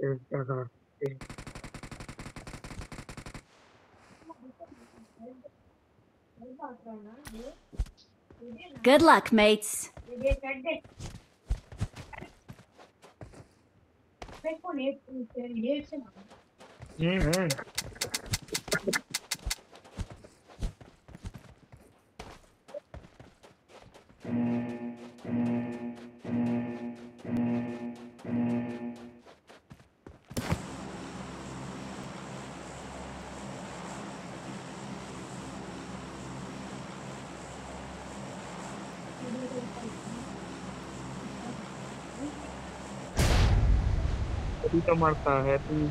is. Good luck, mates. Yeah. तो मरता है तू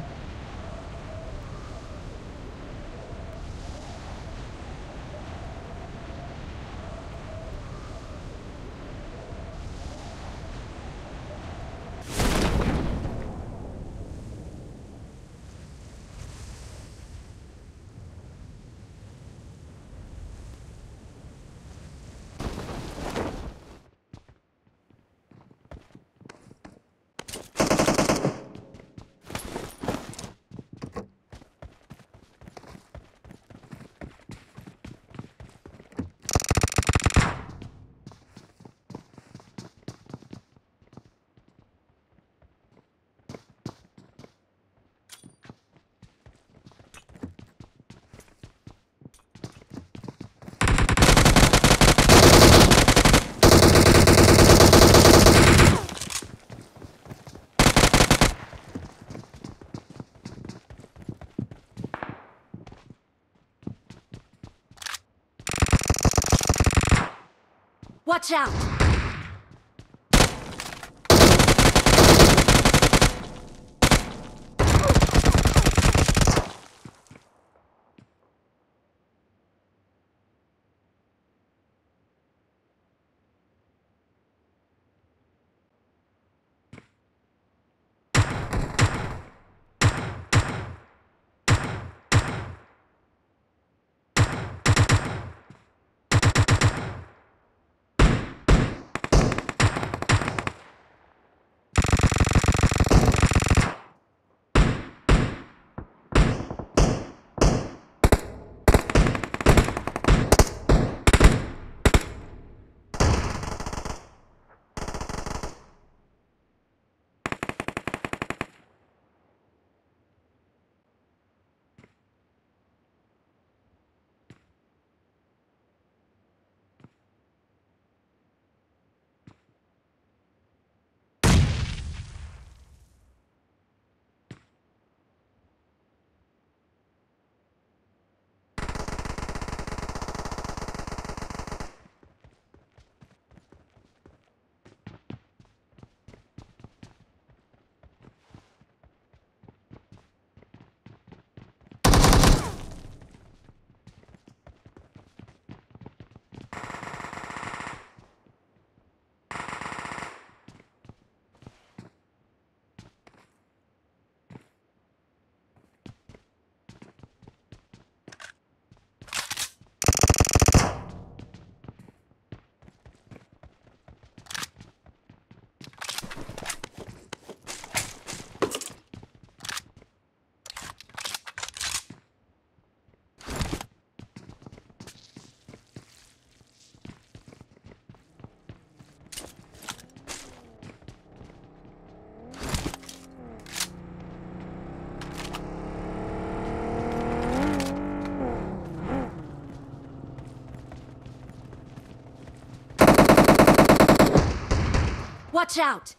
Watch out! Watch out!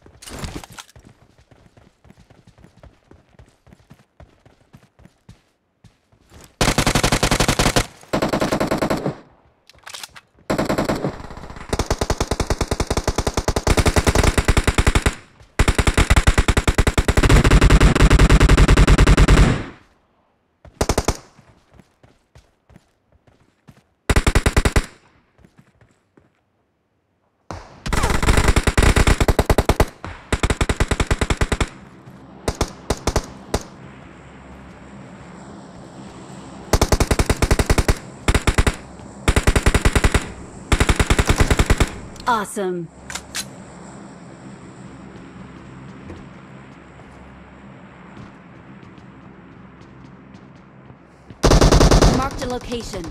Awesome. Marked a location.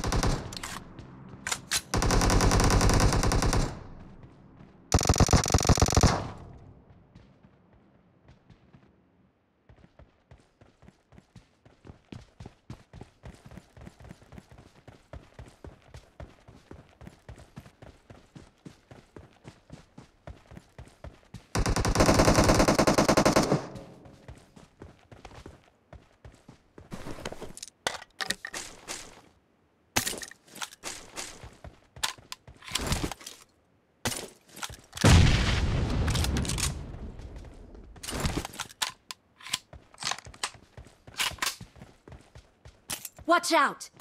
Watch out!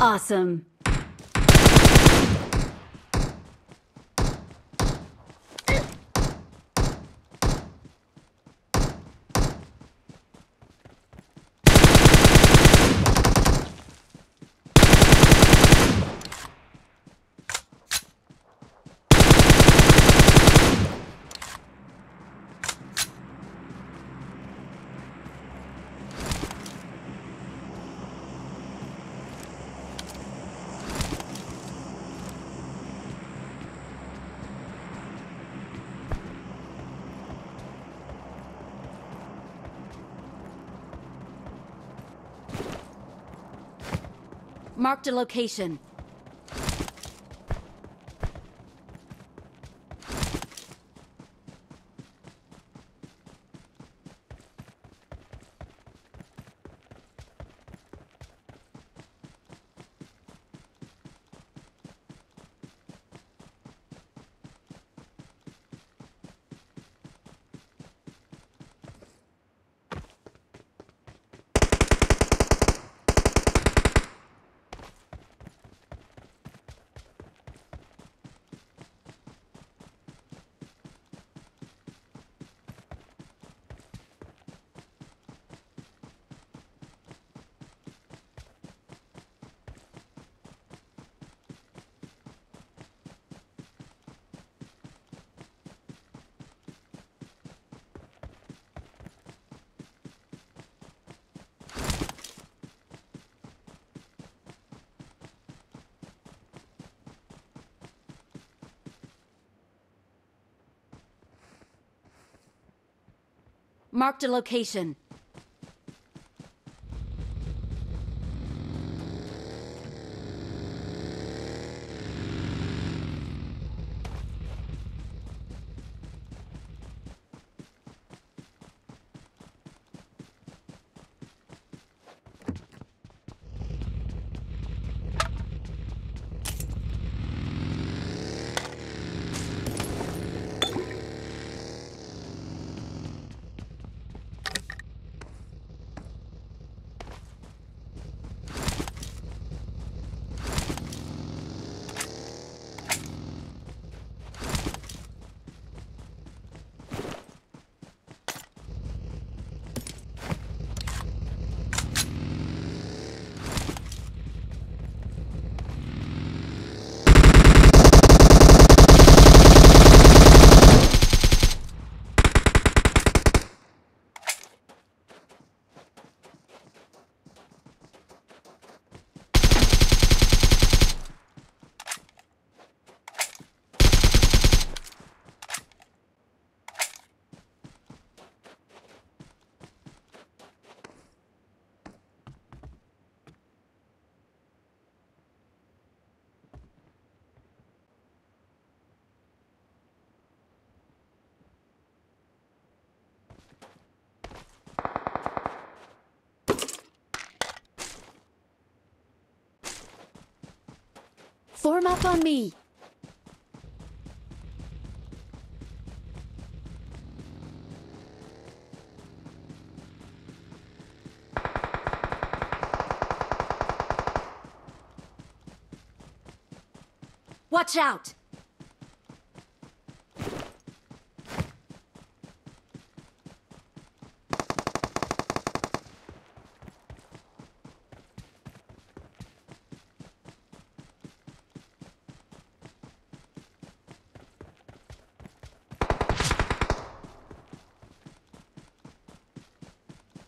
Awesome. Marked a location. Marked a location. Form up on me. Watch out!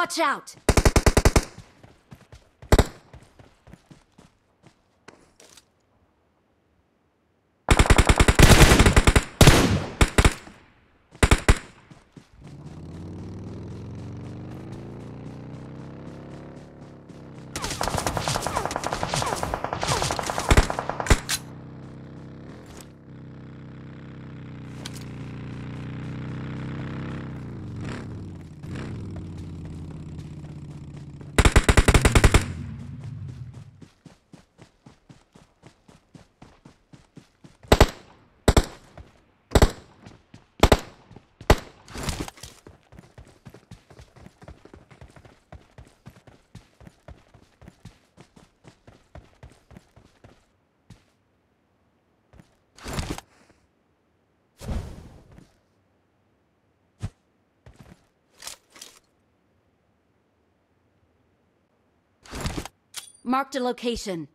Watch out! Marked a location.